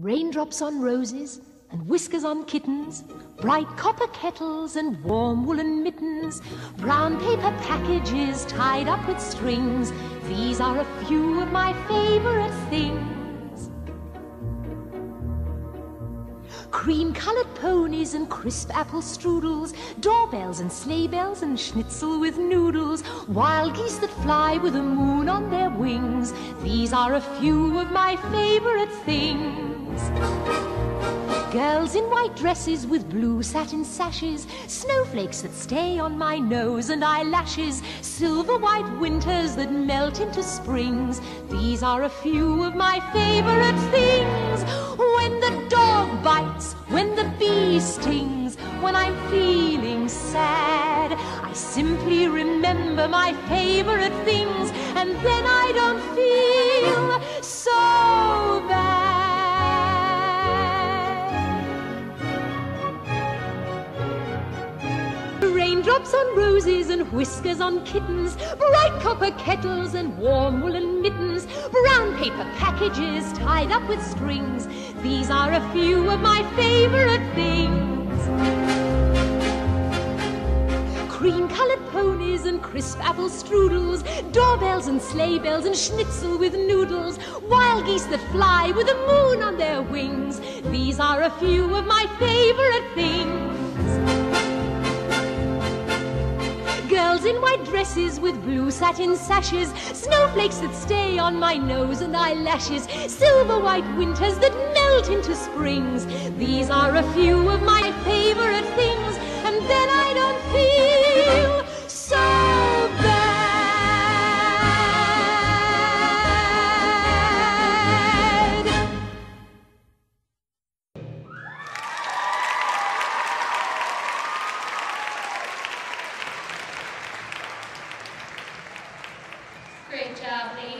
Raindrops on roses and whiskers on kittens, bright copper kettles and warm woolen mittens, brown paper packages tied up with strings. These are a few of my favorite things. Cream colored ponies and crisp apple strudels, doorbells and sleigh bells and schnitzel with noodles, wild geese that fly with the moon on their wings. These are a few of my favorite things. Girls in white dresses with blue satin sashes, snowflakes that stay on my nose and eyelashes, silver white winters that melt into springs. These are a few of my favorite things. When the dog bites, when the bee stings, when I'm feeling sad, I simply remember my favorite things, Raindrops on roses and whiskers on kittens, bright copper kettles and warm woolen mittens, brown paper packages tied up with strings. These are a few of my favorite things. Cream colored ponies and crisp apple strudels, doorbells and sleigh bells and schnitzel with noodles, wild geese that fly with the moon on their wings. These are a few of my favorite in white dresses with blue satin sashes, snowflakes that stay on my nose and eyelashes, silver white winters that melt into springs. These are a few of my favorite things, job, ladies.